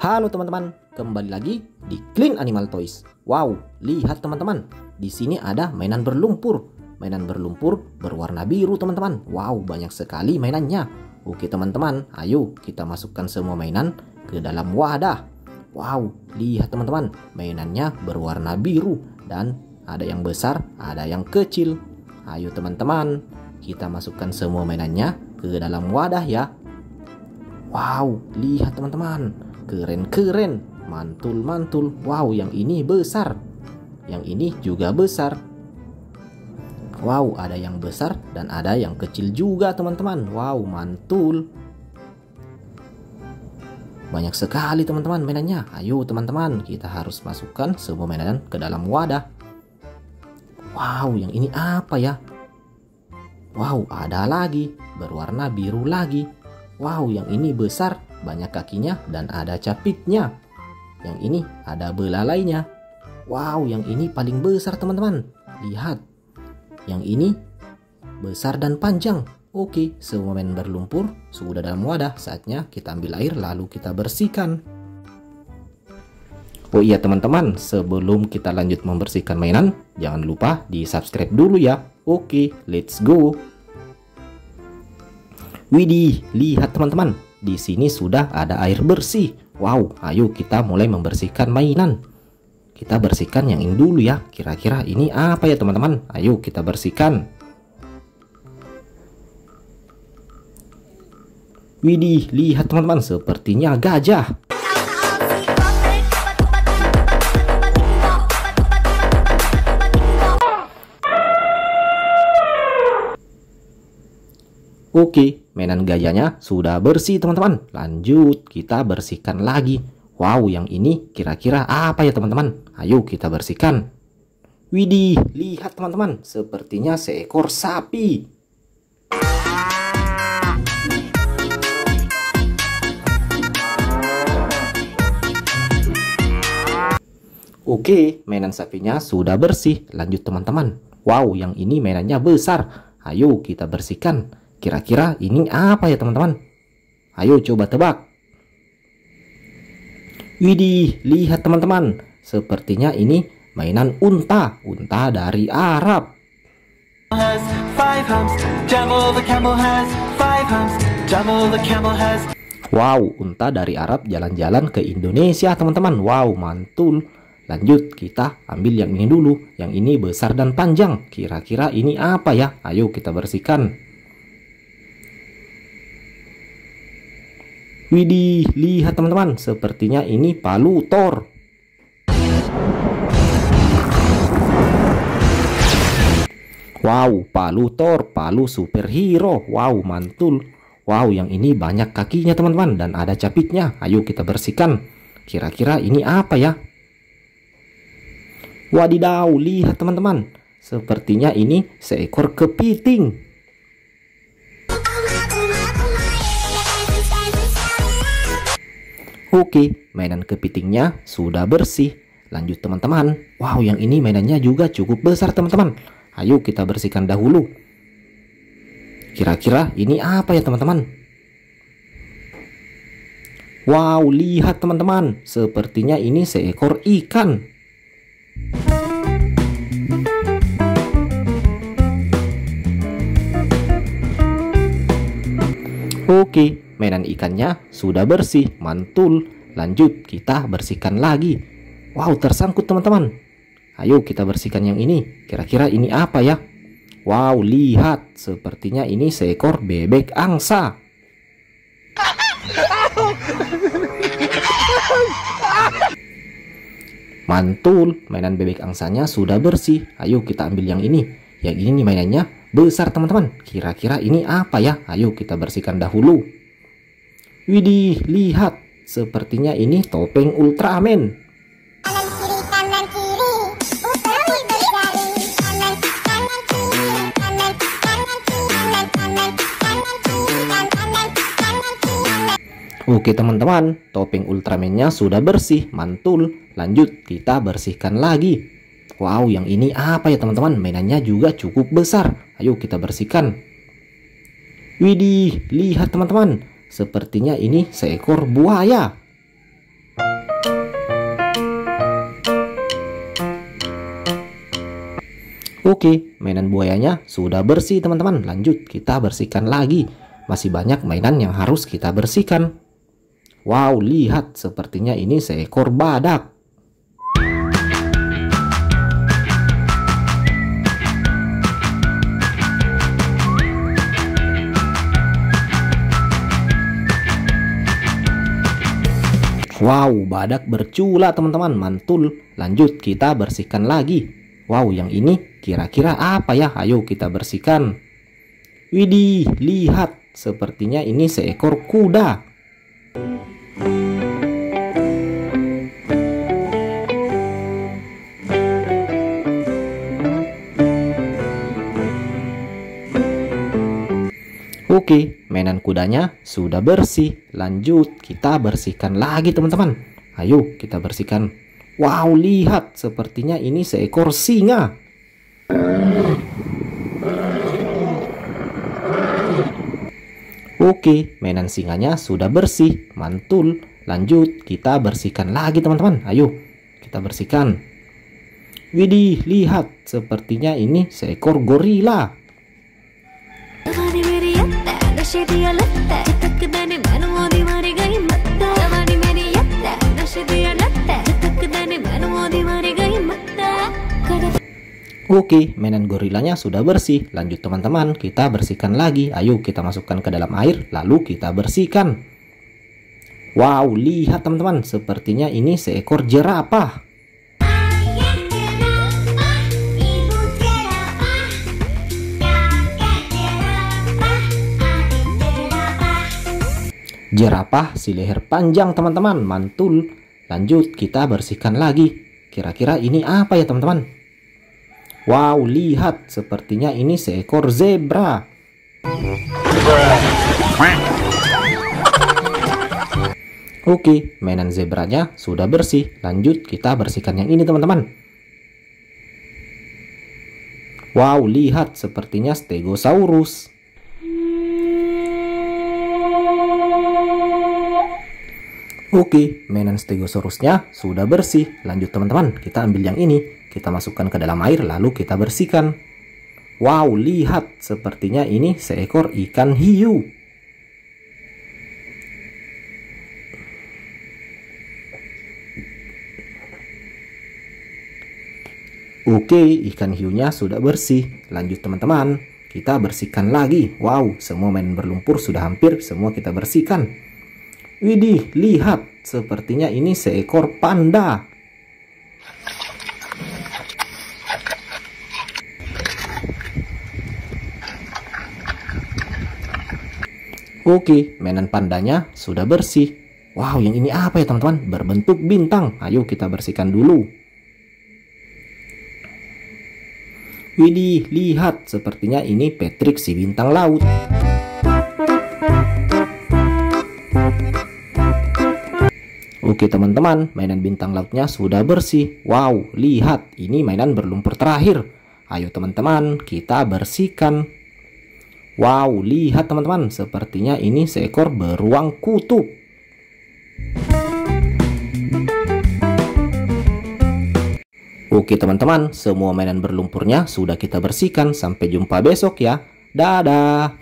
Halo teman-teman, kembali lagi di Clean Animal Toys. Wow, lihat teman-teman, di sini ada mainan berlumpur. Mainan berlumpur berwarna biru teman-teman. Wow, banyak sekali mainannya. Oke teman-teman, ayo kita masukkan semua mainan ke dalam wadah. Wow, lihat teman-teman, mainannya berwarna biru dan ada yang besar, ada yang kecil. Ayo teman-teman, kita masukkan semua mainannya ke dalam wadah ya. Wow, lihat teman-teman keren-keren, mantul-mantul. Wow, yang ini besar. Yang ini juga besar. Wow, ada yang besar dan ada yang kecil juga, teman-teman. Wow, mantul. Banyak sekali, teman-teman, mainannya. Ayo, teman-teman, kita harus masukkan semua mainan ke dalam wadah. Wow, yang ini apa ya? Wow, ada lagi, berwarna biru lagi. Wow, yang ini besar banyak kakinya dan ada capitnya. Yang ini ada belalainya. Wow, yang ini paling besar teman-teman. Lihat. Yang ini besar dan panjang. Oke, semua main berlumpur sudah dalam wadah. Saatnya kita ambil air lalu kita bersihkan. Oh iya teman-teman, sebelum kita lanjut membersihkan mainan, jangan lupa di subscribe dulu ya. Oke, let's go. Widih, lihat teman-teman, di sini sudah ada air bersih. Wow, ayo kita mulai membersihkan mainan. Kita bersihkan yang ini dulu ya. Kira-kira ini apa ya teman-teman? Ayo kita bersihkan. Widih, lihat teman-teman, sepertinya gajah. Oke, mainan gajahnya sudah bersih teman-teman. Lanjut, kita bersihkan lagi. Wow, yang ini kira-kira apa ya teman-teman? Ayo kita bersihkan. Widih, lihat teman-teman, sepertinya seekor sapi. Oke, mainan sapinya sudah bersih. Lanjut teman-teman. Wow, yang ini mainannya besar. Ayo kita bersihkan. Kira-kira ini apa ya teman-teman? Ayo coba tebak. Widih, lihat teman-teman. Sepertinya ini mainan unta. Unta dari Arab. Wow, unta dari Arab jalan-jalan ke Indonesia teman-teman. Wow, mantul. Lanjut, kita ambil yang ini dulu. Yang ini besar dan panjang. Kira-kira ini apa ya? Ayo kita bersihkan. Widih, lihat teman-teman, sepertinya ini palu Thor. Wow, palu Thor, palu superhero. Wow, mantul. Wow, yang ini banyak kakinya teman-teman dan ada capitnya. Ayo kita bersihkan. Kira-kira ini apa ya? Wadidaw, lihat teman-teman. Sepertinya ini seekor kepiting. Oke, mainan kepitingnya sudah bersih. Lanjut teman-teman. Wow, yang ini mainannya juga cukup besar teman-teman. Ayo kita bersihkan dahulu. Kira-kira ini apa ya teman-teman? Wow, lihat teman-teman. Sepertinya ini seekor ikan. Oke, mainan ikannya sudah bersih, mantul. Lanjut, kita bersihkan lagi. Wow, tersangkut teman-teman. Ayo kita bersihkan yang ini. Kira-kira ini apa ya? Wow, lihat. Sepertinya ini seekor bebek angsa. Mantul, mainan bebek angsanya sudah bersih. Ayo kita ambil yang ini. Yang ini mainannya besar teman-teman. Kira-kira ini apa ya? Ayo kita bersihkan dahulu. Widih, lihat. Sepertinya ini topeng Ultraman. Oke teman-teman, topeng Ultramannya sudah bersih, mantul. Lanjut, kita bersihkan lagi. Wow, yang ini apa ya teman-teman? Mainannya juga cukup besar. Ayo kita bersihkan. Widih, lihat teman-teman. Sepertinya ini seekor buaya. Oke, mainan buayanya sudah bersih teman-teman. Lanjut, kita bersihkan lagi. Masih banyak mainan yang harus kita bersihkan. Wow, lihat sepertinya ini seekor badak. Wow, badak bercula teman-teman, mantul. Lanjut, kita bersihkan lagi. Wow, yang ini kira-kira apa ya? Ayo kita bersihkan. Widih, lihat. Sepertinya ini seekor kuda. Oke, mainan kudanya sudah bersih. Lanjut, kita bersihkan lagi teman-teman. Ayo, kita bersihkan. Wow, lihat. Sepertinya ini seekor singa. Oke, mainan singanya sudah bersih. Mantul. Lanjut, kita bersihkan lagi teman-teman. Ayo, kita bersihkan. Widih, lihat. Sepertinya ini seekor gorila. Oke, mainan gorilanya sudah bersih. Lanjut teman-teman, kita bersihkan lagi. Ayo kita masukkan ke dalam air, lalu kita bersihkan. Wow, lihat teman-teman, sepertinya ini seekor jerapah. Jerapah si leher panjang teman-teman, mantul. Lanjut, kita bersihkan lagi. Kira-kira ini apa ya teman-teman? Wow, lihat. Sepertinya ini seekor zebra. Oke, mainan zebranya sudah bersih. Lanjut, kita bersihkan yang ini teman-teman. Wow, lihat. Sepertinya stegosaurus. Oke, mainan stegosaurusnya sudah bersih. Lanjut teman-teman, kita ambil yang ini. Kita masukkan ke dalam air lalu kita bersihkan. Wow, lihat. Sepertinya ini seekor ikan hiu. Oke, ikan hiunya sudah bersih. Lanjut teman-teman, kita bersihkan lagi. Wow, semua mainan berlumpur sudah hampir semua kita bersihkan. Widih, lihat. Sepertinya ini seekor panda. Oke, mainan pandanya sudah bersih. Wow, yang ini apa ya teman-teman? Berbentuk bintang. Ayo kita bersihkan dulu. Widih, lihat. Sepertinya ini Patrick si bintang laut. Oke teman-teman, mainan bintang lautnya sudah bersih. Wow, lihat, ini mainan berlumpur terakhir. Ayo teman-teman, kita bersihkan. Wow, lihat teman-teman, sepertinya ini seekor beruang kutub. Oke teman-teman, semua mainan berlumpurnya sudah kita bersihkan. Sampai jumpa besok ya. Dadah.